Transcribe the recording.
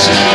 This is